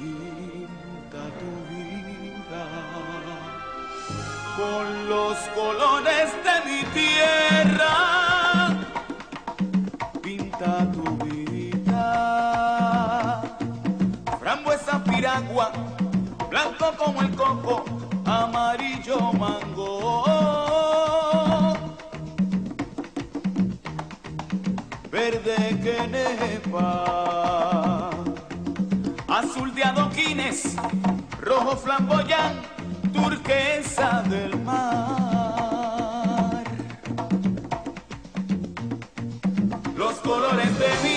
pinta tu vida con los colores de mi tierra. Pinta tu vida, frambuesa piragua, blanco como el coco, amarillo mango. Verde que nepa azul de adoquines, rojo flamboyán, turquesa del mar. Los colores de mi